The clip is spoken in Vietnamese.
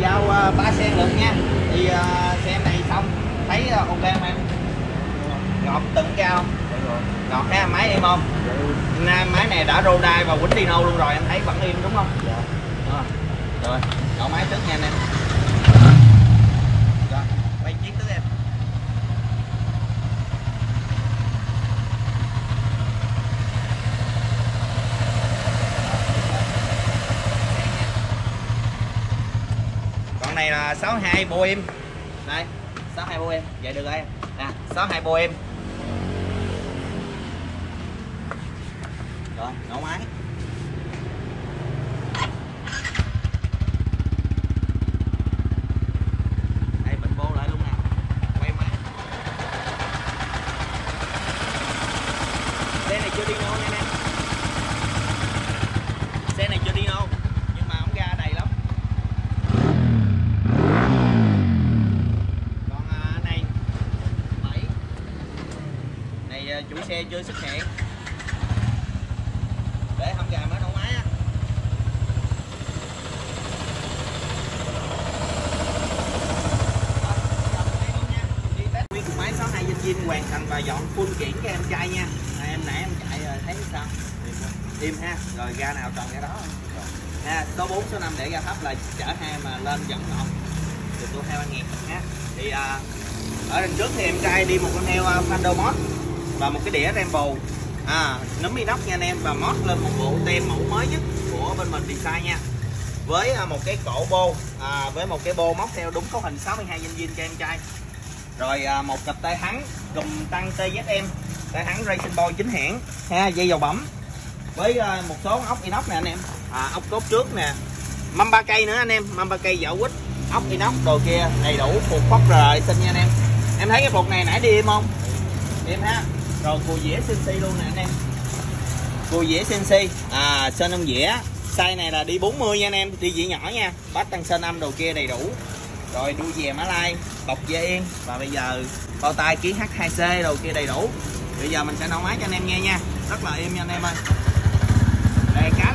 giao uh, 3 sen lượt nha. Thì uh, xe này xong thấy uh, ok không em? Ngọt từng cao. Ngọt ha máy em không? Nam máy này đã rô đai và quýnh đi nâu luôn rồi em thấy vẫn im đúng không? Dạ. Ờ. rồi đổ máy trước nha anh em rồi quay chiếc trước em con này là 62 bô em. Đây 62 bô em. Vậy được rồi em. À, nè 62 bô em. Rồi, nổ máy. Xe này chưa đi đâu nha anh em. Xe này chưa đi đâu nhưng mà ống ga đầy lắm còn à, này 7 này à, chủ xe chưa xuất hiện để không gà mới nổ máy á. Nguyên cục máy 62 dinh dinh hoàn thành và dọn full kiển cho em trai nha. À, em nãy em chạy rồi thấy sao? Im ha. Rồi ga nào còn cái đó? Ha số 4 số 5 để ga thấp là chở hai mà lên dẫn ngọn. được tôi hai ba ngàn ha. Thì à, ở đằng trước thì em trai đi một con heo uh, Mod và một cái đĩa Rambo. À, nấm inox nha anh em và mót lên một bộ tem mẫu mới nhất của bên mình design nha. Với à, một cái cổ bô à, với một cái bô móc theo đúng cấu hình 62 dinh viên cho em trai. Rồi à, một cặp tay thắng cùng tăng TZM tay thắng Racing Boy chính hãng ha dây dầu bấm với à, một số ốc inox nè anh em à, ốc cốt trước nè. Mâm ba cây nữa anh em mâm ba cây dạo quýt ốc inox đồ kia đầy đủ phục phóc rồi xin nha anh em. Em thấy cái bột này nãy đi em không? Em ha rồi, cùi dĩa CNC luôn nè anh em. Cùi dĩa CNC à sơn ông dĩa, size này là đi 40 nha anh em, đi dĩa nhỏ nha. Bát tăng sơn âm đồ kia đầy đủ. Rồi đuôi dè mã lai, bọc dây yên. Và bây giờ, bao tay ký H2C đồ kia đầy đủ. Bây giờ mình sẽ nổ máy cho anh em nghe nha. Rất là êm nha anh em ơi. Đây, cá